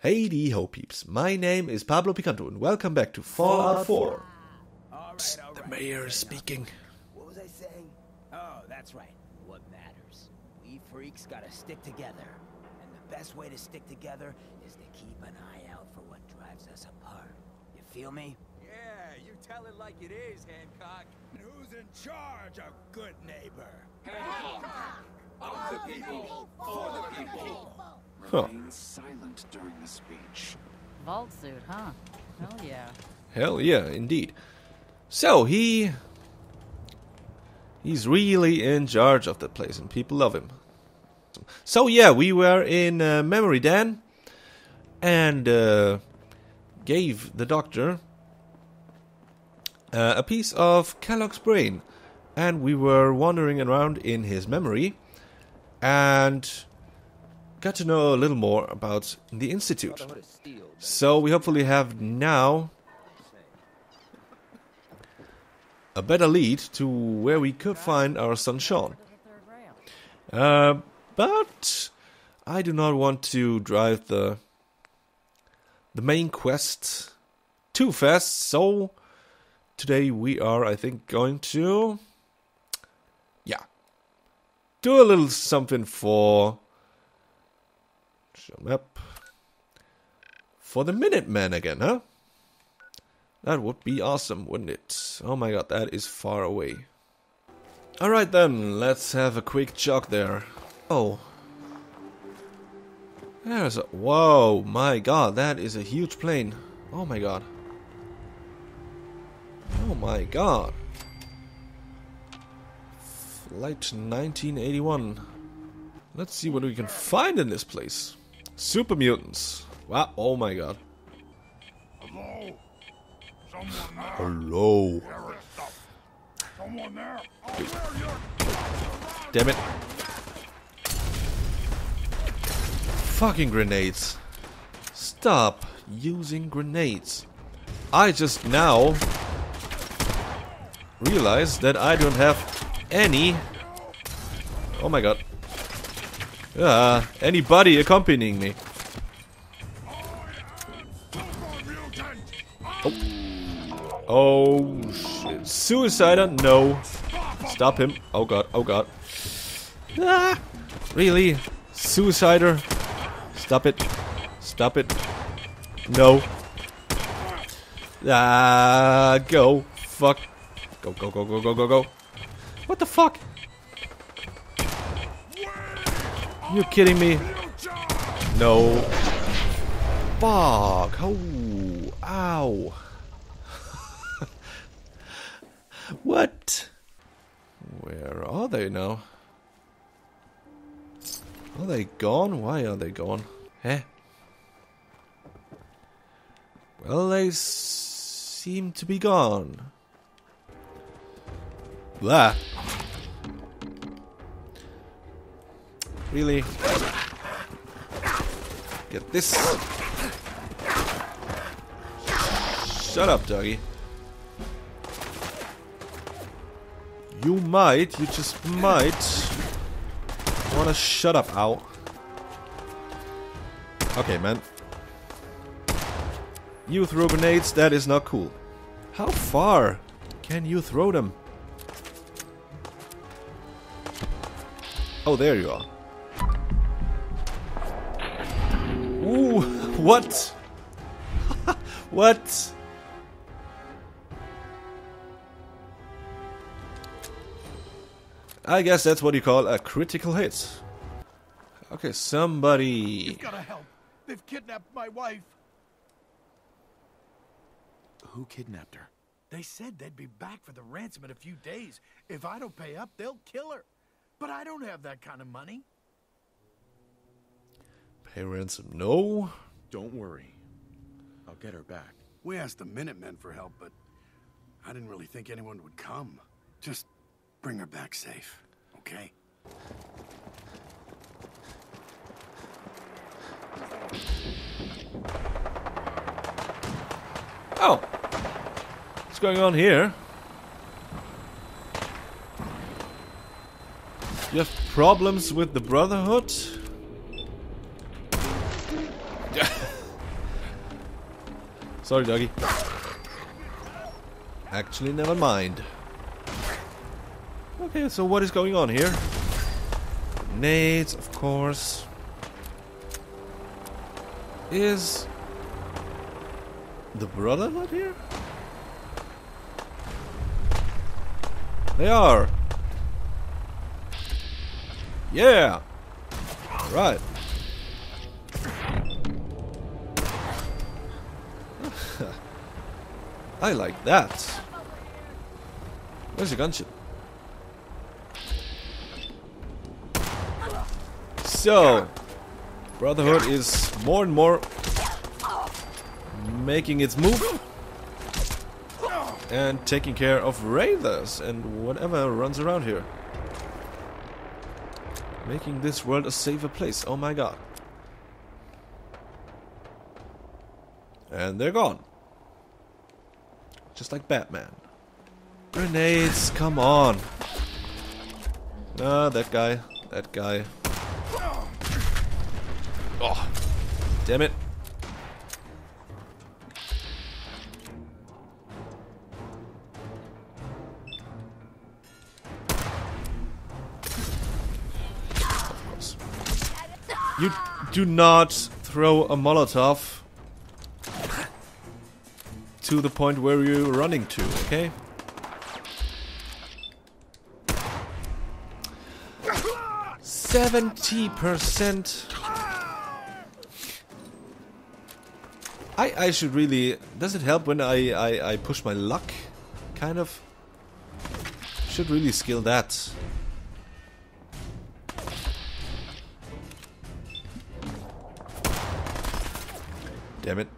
Hey dee ho peeps, my name is Pablo Picanto and welcome back to Fallout 4. The mayor is speaking. What was I saying? Oh, that's right. What matters? We freaks gotta stick together. And the best way to stick together is to keep an eye out for what drives us apart. You feel me? Yeah, you tell it like it is, Hancock. And who's in charge, a good neighbor? Huh. Remain silent during the speech. Vault suit, huh? Hell yeah. Hell yeah, indeed. So he he's really in charge of the place and people love him. So yeah, we were in uh, Memory Den and uh, gave the doctor uh, a piece of Kellogg's brain and we were wandering around in his memory and got to know a little more about the institute. So we hopefully have now a better lead to where we could find our son Shaun. Uh, but I do not want to drive the the main quest too fast, so today we are, I think, going to yeah do a little something for show map for the Minutemen again, huh? That would be awesome, wouldn't it? Oh my god, that is far away. Alright then, let's have a quick jog there. Oh. There's a... Whoa, my god, that is a huge plane. Oh my god. Oh my god. Flight 1981. Let's see what we can find in this place. Super mutants. Wow, oh my god. Hello? Someone there? Hello. There is stuff. Someone there? I'll wear your Damn it. Fucking grenades. Stop using grenades. I just now realized that I don't have any. Oh my god. Uh, anybody accompanying me. Oh shit. Suicider? No. Stop him. Oh god, oh god. Ah! Really? Suicider? Stop it. Stop it. No. Ah, go. Fuck. Go, go, go, go, go, go, go. What the fuck? You kidding me? No. Fuck. Oh. Ow. what? Where are they now? Are they gone? Why are they gone? Eh? Well, they seem to be gone. Blah. Really? Get this. Shut up, doggy. You might, you just might wanna shut up, ow. Okay, man. You throw grenades, that is not cool. How far can you throw them? Oh, there you are. What? what? I guess that's what you call a critical hit. Okay, somebody. You've gotta help. They've kidnapped my wife. Who kidnapped her? They said they'd be back for the ransom in a few days. If I don't pay up, they'll kill her. But I don't have that kind of money. Pay ransom, no. Don't worry. I'll get her back. We asked the Minutemen for help, but I didn't really think anyone would come. Just bring her back safe, okay? Oh. What's going on here? You have problems with the Brotherhood? Sorry, doggy. Actually, never mind. Okay, so what is going on here? Nades, of course. Is the Brotherhood here? They are. Yeah. Right. I like that. Where's your gunship? So, Brotherhood is more and more making its move and taking care of raiders and whatever runs around here. Making this world a safer place. Oh my god. And they're gone. Just like Batman. Grenades, come on. Ah, that guy. That guy. Oh, damn it. You do not throw a Molotov to the point where you're running to, okay? Seventy percent. I I should really. Does it help when I I I push my luck? Kind of. Should really skill that. Damn it.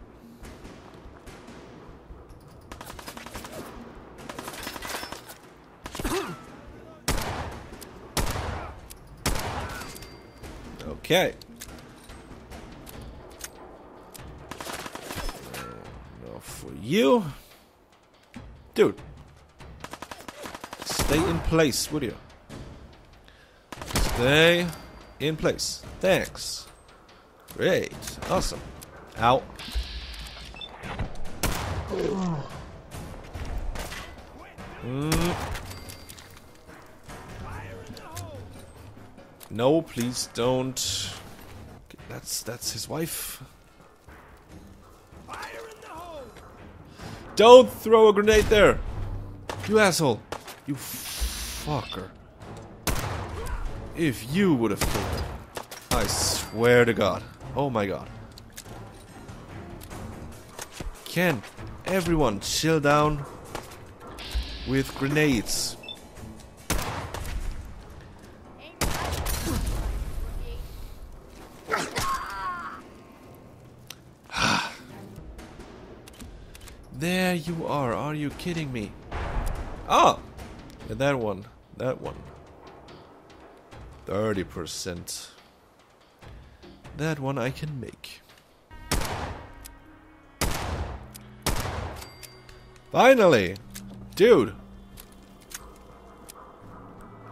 Okay. For you. Dude. Stay in place, would you? Stay in place. Thanks. Great. Awesome. Ow. Mm. No, please don't. That's that's his wife. Don't throw a grenade there. You asshole. You fucker. If you would have killed her. I swear to God. Oh my God. Can everyone chill down with grenades? There you are. Are you kidding me? Ah! Yeah, that one. That one. 30%. That one I can make. Finally! Dude!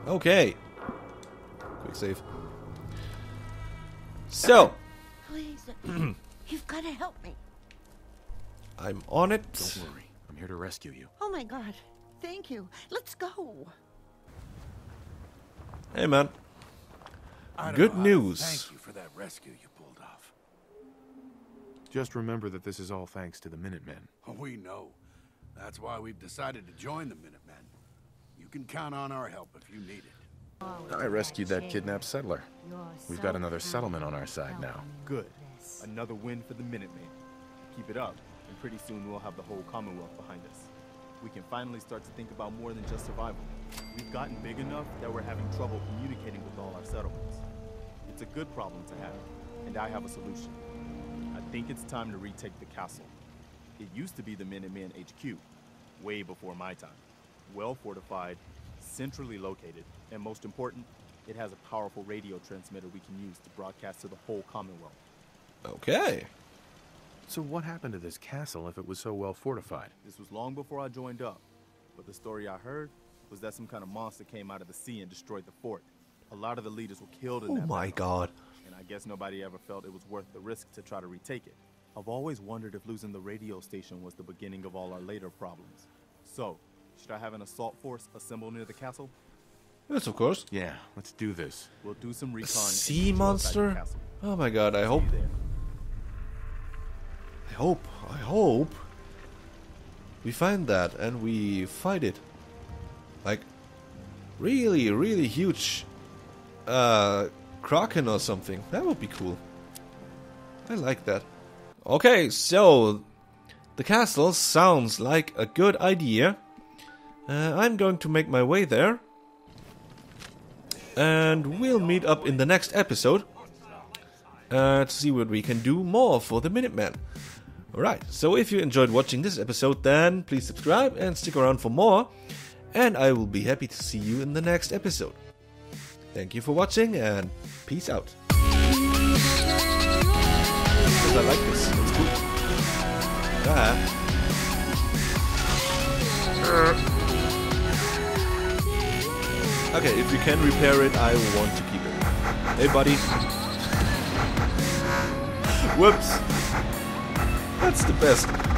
Okay. Quick save. So, Please, you've got to help me. I'm on it. Don't worry. I'm here to rescue you. Oh my god. Thank you. Let's go. Hey man. Good know news. Thank you for that rescue you pulled off. Just remember that this is all thanks to the Minutemen. Oh, we know. That's why we've decided to join the Minutemen. You can count on our help if you need it. I rescued that kidnapped settler. We've got another settlement on our side now. Good. Another win for the Minutemen. Keep it up, and pretty soon we'll have the whole Commonwealth behind us. We can finally start to think about more than just survival. We've gotten big enough that we're having trouble communicating with all our settlements. It's a good problem to have, and I have a solution. I think it's time to retake the castle. It used to be the Minutemen HQ, way before my time. Well fortified, centrally located, and most important, it has a powerful radio transmitter we can use to broadcast to the whole Commonwealth. Okay. So what happened to this castle if it was so well fortified? This was long before I joined up, but the story I heard was that some kind of monster came out of the sea and destroyed the fort. A lot of the leaders were killed in Oh that my battle, god. and I guess nobody ever felt it was worth the risk to try to retake it. I've always wondered if losing the radio station was the beginning of all our later problems. So, should I have an assault force assemble near the castle? Yes, of course. Yeah, let's do this. We'll do some recon. and sea meet you outside the monster? Oh my god, I hope, there. I hope, I hope we find that and we fight it. Like, really, really huge uh, kraken or something. That would be cool. I like that. Okay, so the castle sounds like a good idea. Uh, I'm going to make my way there. And we'll meet up in the next episode uh, to see what we can do more for the Minutemen. Alright, so if you enjoyed watching this episode, then please subscribe and stick around for more. And I will be happy to see you in the next episode. Thank you for watching and peace out. I like this. It's cool. Ah. Okay, if you can repair it, I want to keep it. Hey, buddy. Whoops. That's the best.